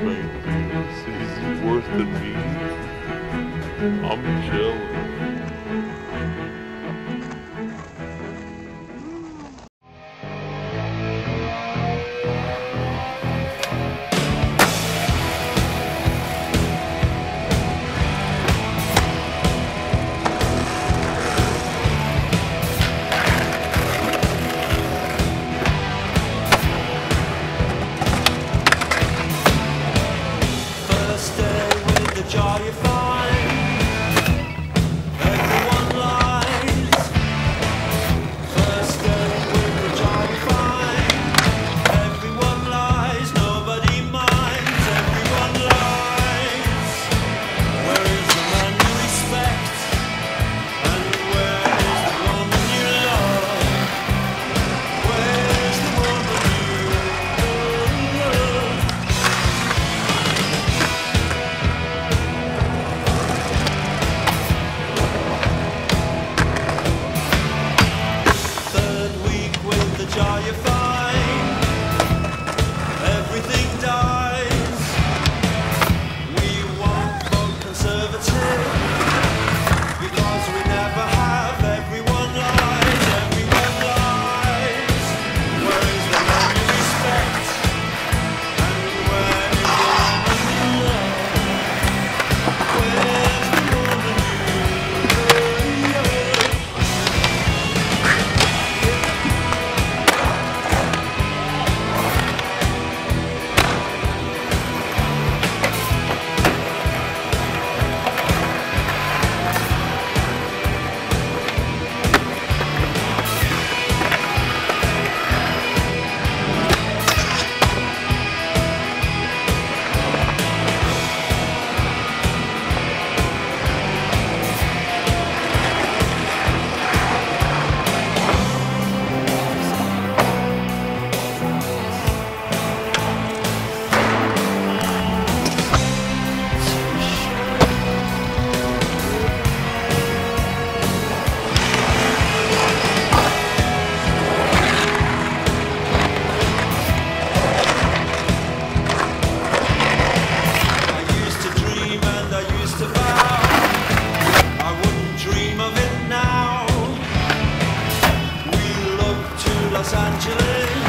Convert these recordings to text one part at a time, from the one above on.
man. is he's worth the me. I'm jealous. Bye. Angeles.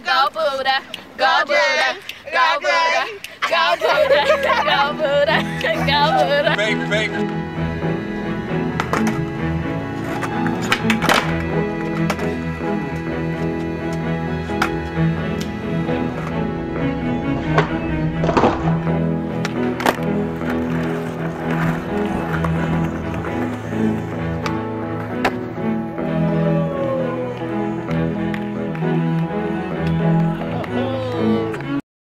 Gopura, Gopura.